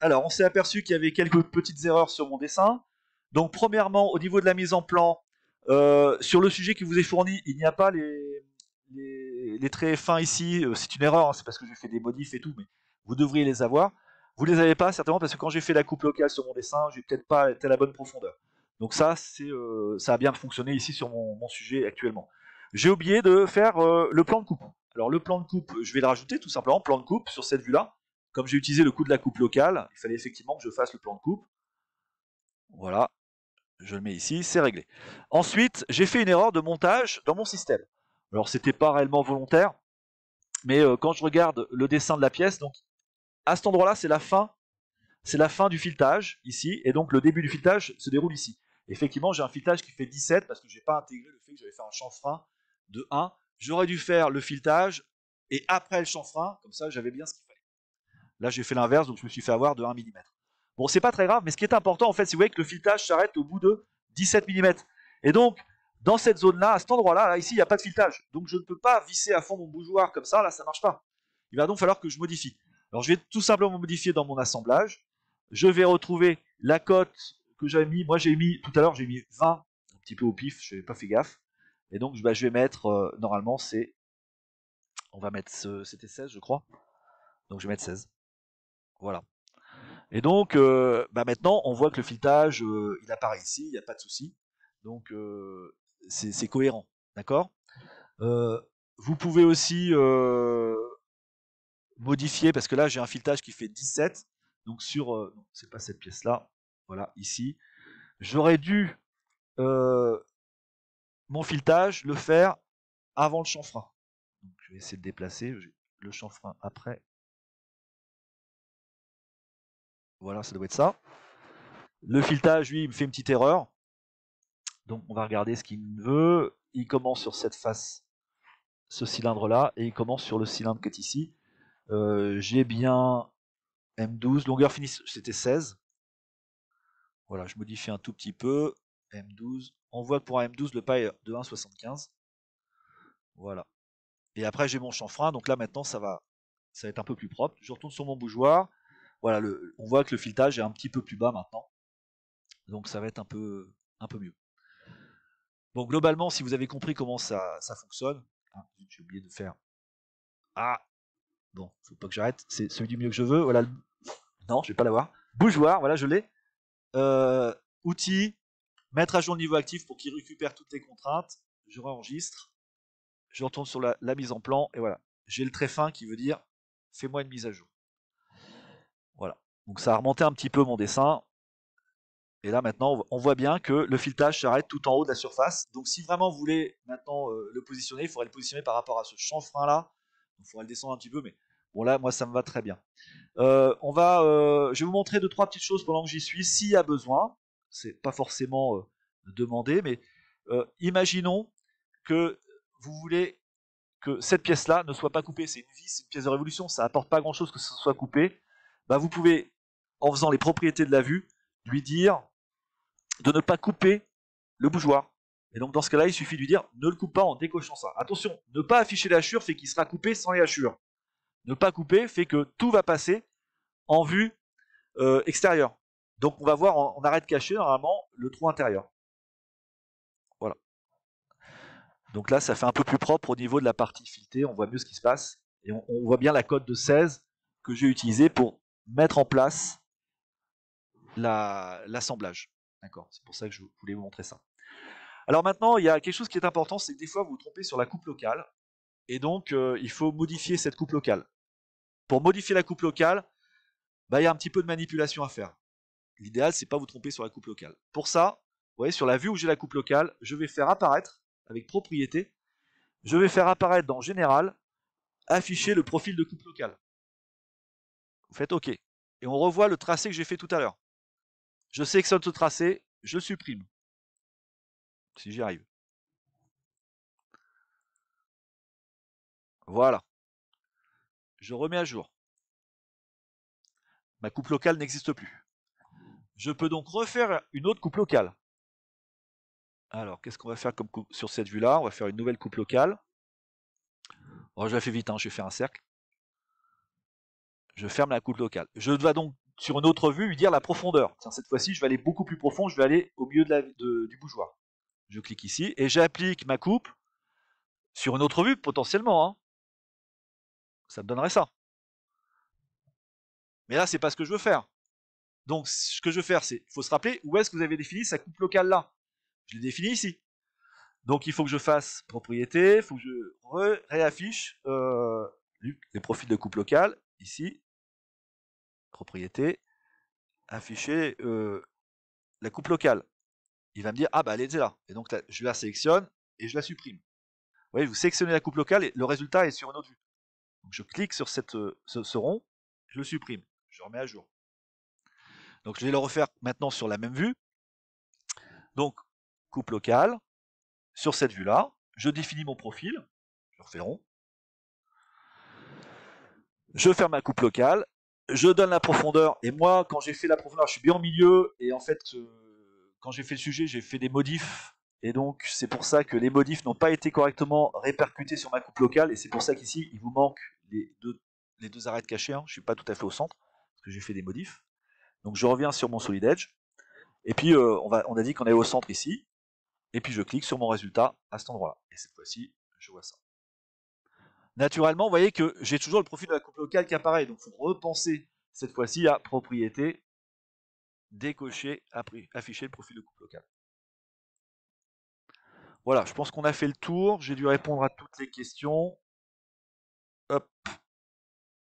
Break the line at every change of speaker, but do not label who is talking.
alors, on s'est aperçu qu'il y avait quelques petites erreurs sur mon dessin. Donc, premièrement, au niveau de la mise en plan, euh, sur le sujet qui vous est fourni, il n'y a pas les, traits fins ici. Euh, c'est une erreur, hein, c'est parce que j'ai fait des modifs et tout, mais vous devriez les avoir. Vous les avez pas certainement parce que quand j'ai fait la coupe locale sur mon dessin, j'ai peut-être pas été à la bonne profondeur. Donc ça, euh, ça a bien fonctionné ici sur mon, sujet actuellement. J'ai oublié de faire le plan de coupe. Alors le plan de coupe, je vais le rajouter tout simplement, plan de coupe sur cette vue-là. Comme j'ai utilisé le coup de la coupe locale, il fallait effectivement que je fasse le plan de coupe. Voilà, je le mets ici, c'est réglé. Ensuite, j'ai fait une erreur de montage dans mon système. Alors, c'était pas réellement volontaire, mais euh, quand je regarde le dessin de la pièce, donc à cet endroit-là, c'est la fin, c'est la fin du filetage ici, et donc le début du filetage se déroule ici. Effectivement, j'ai un filetage qui fait 17 parce que je n'ai pas intégré le fait que j'avais fait un chanfrein de 1. J'aurais dû faire le filetage et après le chanfrein, comme ça j'avais bien ce qu'il. Là, j'ai fait l'inverse, donc je me suis fait avoir de 1 mm. Bon, c'est pas très grave, mais ce qui est important, en fait, c'est vous voyez que le filetage s'arrête au bout de 17 mm. Et donc, dans cette zone-là, à cet endroit-là, ici, il n'y a pas de filetage. Donc, je ne peux pas visser à fond mon bougeoir comme ça, là, ça ne marche pas. Il va donc falloir que je modifie. Alors, je vais tout simplement modifier dans mon assemblage. Je vais retrouver la cote que j'avais mis. Moi, j'ai mis, tout à l'heure, j'ai mis 20, un petit peu au pif, je n'avais pas fait gaffe. Et donc, bah, je vais mettre, euh, normalement, c'est, on va mettre, c'était 16, je crois. Donc, je vais mettre 16. Voilà. Et donc, euh, bah maintenant, on voit que le filetage, euh, il apparaît ici, il n'y a pas de souci. Donc, euh, c'est cohérent, d'accord? Vous pouvez aussi modifier, parce que là, j'ai un filetage qui fait 17. Donc, sur, non, c'est pas cette pièce-là, voilà, ici. J'aurais dû, mon filetage, le faire avant le chanfrein. Donc, je vais essayer de déplacer le chanfrein après. Voilà, ça doit être ça. Le filetage, lui, il me fait une petite erreur. Donc on va regarder ce qu'il veut. Il commence sur cette face, ce cylindre-là, et il commence sur le cylindre qui est ici. Euh, j'ai bien M12, longueur finie, c'était 16. Voilà, je modifie un tout petit peu. M12. On voit que pour un M12, le pas est de 1,75. Voilà. Et après, j'ai mon chanfrein. Donc là, maintenant, ça va, ça va être un peu plus propre. Je retourne sur mon bougeoir voilà, on voit que le filetage est un petit peu plus bas maintenant. Donc ça va être un peu, mieux. Bon, globalement, si vous avez compris comment ça, fonctionne, hein, j'ai oublié de faire. Ah Bon, faut pas que j'arrête, c'est celui du mieux que je veux. Voilà, non, je vais pas l'avoir. Bougeoir, voilà, je l'ai. Euh, outils, mettre à jour le niveau actif pour qu'il récupère toutes les contraintes. Je réenregistre. Je retourne sur la mise en plan, et voilà. J'ai le très fin qui veut dire fais-moi une mise à jour. Donc ça a remonté un petit peu mon dessin. Et là maintenant, on voit bien que le filetage s'arrête tout en haut de la surface. Donc si vraiment vous voulez maintenant euh, le positionner, il faudrait le positionner par rapport à ce chanfrein là. Il faudrait le descendre un petit peu, mais bon là, moi ça me va très bien. Euh, on va, euh, je vais vous montrer deux trois petites choses pendant que j'y suis, s'il y a besoin. C'est pas forcément demandé, mais imaginons que vous voulez que cette pièce là ne soit pas coupée. C'est une vis, c'est une pièce de révolution, ça apporte pas grand chose que ce soit coupé. Bah, vous pouvez, en faisant les propriétés de la vue, lui dire de ne pas couper le bougeoir. Et donc dans ce cas-là, il suffit de lui dire ne le coupe pas en décochant ça. Attention, ne pas afficher la fait qu'il sera coupé sans les hachures. Ne pas couper fait que tout va passer en vue euh, extérieure. Donc on va voir en, arrêt de cacher normalement le trou intérieur. Voilà. Donc là, ça fait un peu plus propre au niveau de la partie filetée, on voit mieux ce qui se passe. Et on, on voit bien la cote de 16 que j'ai utilisée pour mettre en place l'assemblage. D'accord C'est pour ça que je voulais vous montrer ça. Alors maintenant, il y a quelque chose qui est important, c'est que des fois vous vous trompez sur la coupe locale, et donc euh, il faut modifier cette coupe locale. Pour modifier la coupe locale, bah, il y a un petit peu de manipulation à faire. L'idéal, c'est pas vous tromper sur la coupe locale. Pour ça, vous voyez, sur la vue où j'ai la coupe locale, je vais faire apparaître, avec propriété, je vais faire apparaître dans Général, afficher le profil de coupe locale. Vous faites OK. Et on revoit le tracé que j'ai fait tout à l'heure. Je sélectionne ce tracé, je supprime. Si j'y arrive. Voilà. Je remets à jour. Ma coupe locale n'existe plus. Je peux donc refaire une autre coupe locale. Alors, qu'est-ce qu'on va faire comme sur cette vue-là? On va faire une nouvelle coupe locale. Oh, je la fais vite, hein, je vais faire un cercle je ferme la coupe locale. Je dois donc sur une autre vue, lui dire la profondeur. Tiens, cette fois-ci, je vais aller beaucoup plus profond, je vais aller au milieu de la, du bougeoir. Je clique ici et j'applique ma coupe sur une autre vue, potentiellement. Hein. Ça me donnerait ça. Mais là, c'est pas ce que je veux faire. Donc, ce que je veux faire, c'est, il faut se rappeler où est-ce que vous avez défini sa coupe locale là. Je l'ai défini ici. Donc, il faut que je fasse propriété, il faut que je réaffiche euh, les profils de coupe locale ici. Propriété, afficher la coupe locale. Il va me dire ah bah elle est là. Et donc je la sélectionne et je la supprime. Vous voyez, vous sélectionnez la coupe locale et le résultat est sur une autre vue. Je clique sur euh, ce rond, je le supprime, je remets à jour. Donc je vais le refaire maintenant sur la même vue. Donc coupe locale, sur cette vue-là, je définis mon profil, je refais le rond. Je ferme ma coupe locale, je donne la profondeur, et moi quand j'ai fait la profondeur, je suis bien au milieu, et en fait euh, quand j'ai fait le sujet, j'ai fait des modifs, et donc c'est pour ça que les modifs n'ont pas été correctement répercutés sur ma coupe locale, et c'est pour ça qu'ici il vous manque les deux, les deux arrêts de cachet, hein. je suis pas tout à fait au centre, parce que j'ai fait des modifs. Donc je reviens sur mon Solid Edge. Et puis euh, on a dit qu'on est au centre ici. Et puis je clique sur mon résultat à cet endroit-là. Et cette fois-ci, je vois ça. Naturellement, vous voyez que j'ai toujours le profil de la coupe locale qui apparaît. Donc il faut repenser cette fois-ci à propriété, décocher, afficher le profil de coupe locale. Voilà, je pense qu'on a fait le tour. J'ai dû répondre à toutes les questions. Hop.